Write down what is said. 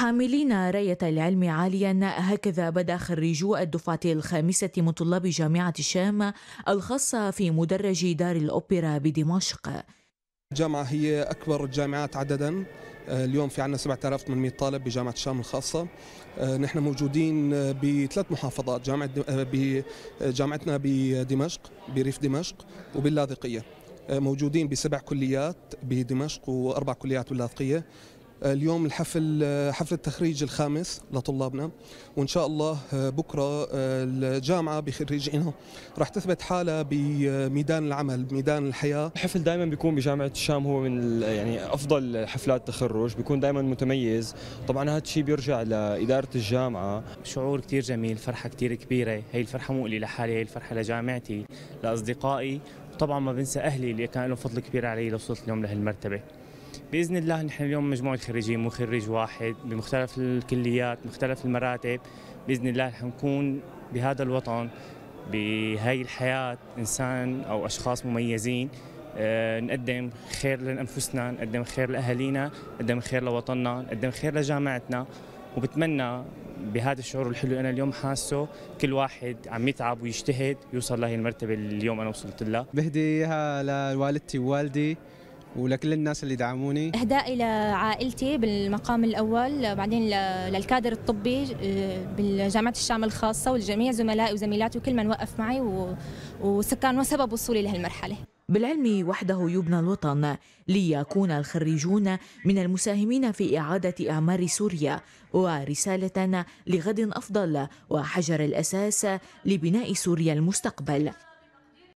حاملين رأية العلم عاليا. هكذا بدأ خريجو الدفعة الخامسة من طلاب جامعة الشام الخاصة في مدرج دار الأوبرا بدمشق. الجامعة هي أكبر الجامعات عددا. اليوم في عندنا 7800 طالب بجامعة الشام الخاصة. نحن موجودين بثلاث محافظات جامعة بجامعتنا بدمشق بريف دمشق وباللاذقية. موجودين بسبع كليات بدمشق وأربع كليات باللاذقية. اليوم الحفل حفل التخريج الخامس لطلابنا. وإن شاء الله بكرة الجامعة بخريجينها راح تثبت حالها بميدان العمل بميدان الحياة. الحفل دائما بيكون بجامعة الشام هو من يعني أفضل حفلات التخرج بيكون دائما متميز. طبعا هذا الشيء بيرجع لإدارة الجامعة. شعور كثير جميل فرحة كثير كبيرة. هي الفرحة مو لي لحالي هي الفرحة لجامعتي لأصدقائي. وطبعا ما بنسى أهلي اللي كان لهم فضل كبير علي لوصلت اليوم لهالمرتبة. بإذن الله نحن اليوم مجموعة خريجين مو خريج واحد بمختلف الكليات مختلف المراتب. بإذن الله رح نكون بهذا الوطن بهاي الحياة إنسان أو أشخاص مميزين. أه نقدم خير لأنفسنا نقدم خير لأهالينا نقدم خير لوطننا نقدم خير لجامعتنا. وبتمنى بهذا الشعور الحلو أنا اليوم حاسه كل واحد عم يتعب ويجتهد يوصل لهي المرتبة اللي اليوم أنا وصلت لها. بهدي اياها لوالدتي ووالدي. ولكل الناس اللي دعموني. اهدائي لعائلتي بالمقام الأول بعدين للكادر الطبي بالجامعة الشام الخاصة ولجميع زملائي وزميلاتي وكل من وقف معي وكان وسبب وصولي لهالمرحلة. بالعلم وحده يبنى الوطن ليكون الخريجون من المساهمين في إعادة أعمار سوريا ورسالة لغد أفضل وحجر الأساس لبناء سوريا المستقبل.